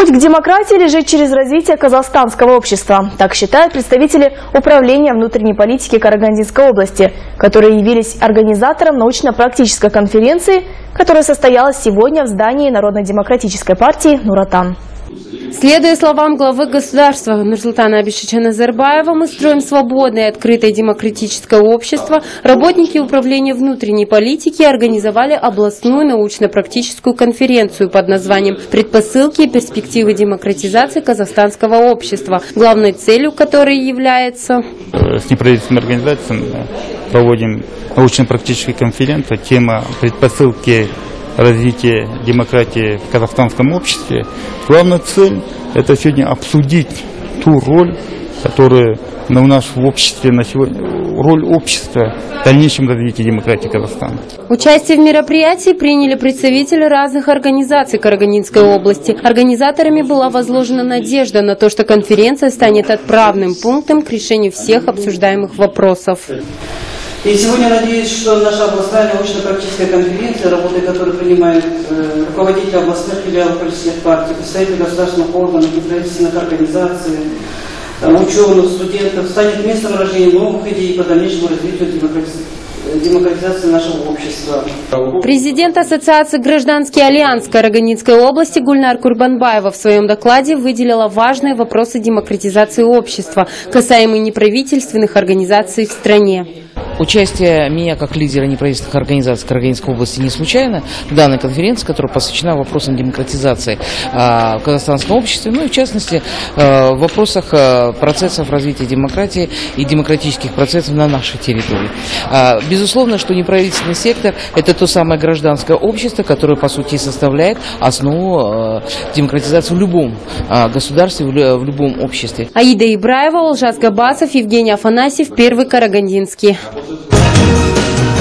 Путь к демократии лежит через развитие казахстанского общества. Так считают представители Управления внутренней политики Карагандинской области, которые явились организатором научно-практической конференции, которая состоялась сегодня в здании Народно-демократической партии «Нуратан». Следуя словам главы государства Нурсултана Абишича Назарбаева, мы строим свободное и открытое демократическое общество. Работники Управления внутренней политики организовали областную научно-практическую конференцию под названием «Предпосылки и перспективы демократизации казахстанского общества», главной целью которой является... С неправительственными организациями проводим научно-практическую конференцию. Тема «Предпосылки развития демократии в казахстанском обществе, главная цель – это сегодня обсудить ту роль, которая у нас в обществе на сегодня, роль общества в дальнейшем развитии демократии Казахстана. Участие в мероприятии приняли представители разных организаций Карагандинской области. Организаторами была возложена надежда на то, что конференция станет отправным пунктом к решению всех обсуждаемых вопросов. И сегодня надеюсь, что наша областная научно-практическая конференция, работой которой принимают э, руководители областных филиалов политических партий, представители государственных органов, неправительственных организаций, э, ученых, студентов, станет местом рождения новых идей по дальнейшему развитию демократии демократизации нашего общества. Президент Ассоциации «Гражданский альянс» Карагандинской области Гульнар Курбанбаева в своем докладе выделила важные вопросы демократизации общества, касаемые неправительственных организаций в стране. Участие меня как лидера неправительственных организаций Карагандинской области не случайно в данной конференции, которая посвящена вопросам демократизации а, в казахстанском обществе, ну и в частности а, в вопросах а, процессов развития демократии и демократических процессов на нашей территории. Безусловно, что неправительственный сектор – это то самое гражданское общество, которое по сути составляет основу демократизации в любом государстве, в, в любом обществе. Аида Ибраева, Олжас Габасов, Евгений Афанасьев, Первый Карагандинский. Jesus.